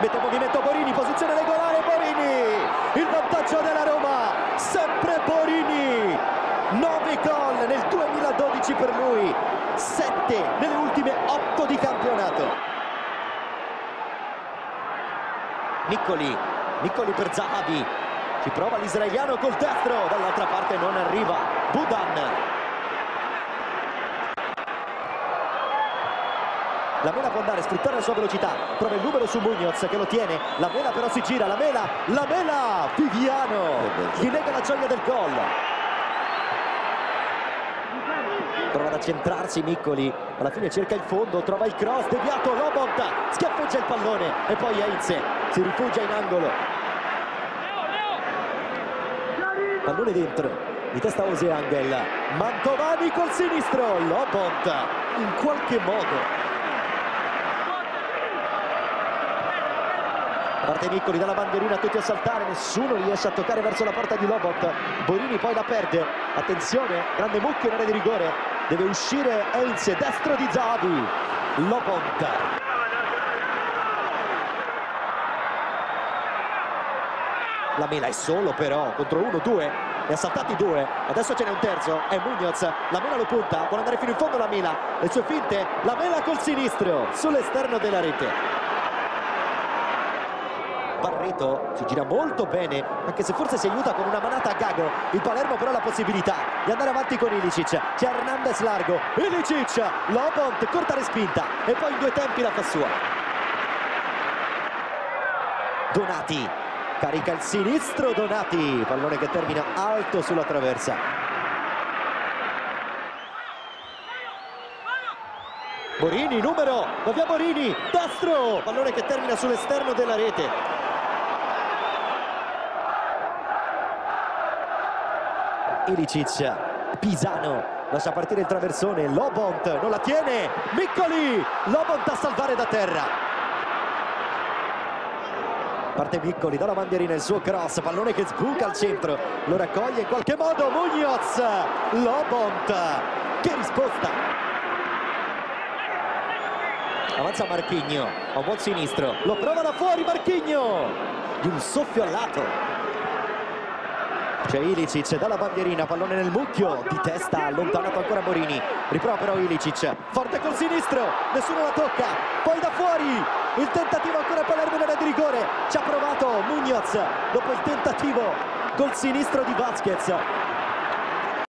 mette in movimento Borini, posizione regolare Borini, il vantaggio della Roma, sempre Borini, 9 gol nel 2012 per lui, 7 nelle ultime 8 di campionato. Niccoli, Niccoli per Zahavi, ci prova l'israeliano col destro, dall'altra parte non arriva Budan. La Mela può andare, sfruttare la sua velocità, prova il numero su Munoz che lo tiene, la Mela però si gira, la Mela, la Mela, Viviano, gli nega la gioia del gol. Prova ad accentrarsi Miccoli, alla fine cerca il fondo, trova il cross, deviato, Lobot, schiaffeggia il pallone. E poi Heinze si rifugia in angolo. Pallone dentro, di testa Ose Angel, Mantovani col sinistro, Lobot in qualche modo parte Niccoli dalla bandierina tutti a saltare nessuno riesce a toccare verso la porta di Lobot. Borini poi la perde. Attenzione grande mucchio in area di rigore. Deve uscire Heinz destro di Zavi. Lobot. La Mela è solo però contro uno, due. Ne ha saltati due. Adesso ce n'è un terzo è Munoz. La Mela lo punta vuole andare fino in fondo la Mela. Le sue finte la Mela col sinistro sull'esterno della rete Barreto si gira molto bene anche se forse si aiuta con una manata a Gago. Il Palermo però ha la possibilità di andare avanti con Ilicic. C'è Hernandez largo. Ilicic Lobont corta respinta. E poi in due tempi la fa sua. Donati. Carica il sinistro Donati. Pallone che termina alto sulla traversa. Borini, numero, va via Borini, destro, pallone che termina sull'esterno della rete. Ilicic, Pisano, lascia partire il traversone, Lobont non la tiene, Miccoli, Lobont a salvare da terra. Parte Miccoli dalla bandierina il suo cross, pallone che sbuca al centro, lo raccoglie in qualche modo Munoz, Lobont, che risposta. Avanza Marchigno, a buon sinistro, lo prova da fuori Marchigno, di un soffio al lato. C'è Ilicic dalla bandierina, pallone nel mucchio, di testa allontanato ancora Morini. Riprova però Ilicic, forte col sinistro, nessuno la tocca, poi da fuori, il tentativo ancora Palermo in di rigore, ci ha provato Munoz dopo il tentativo col sinistro di Vasquez.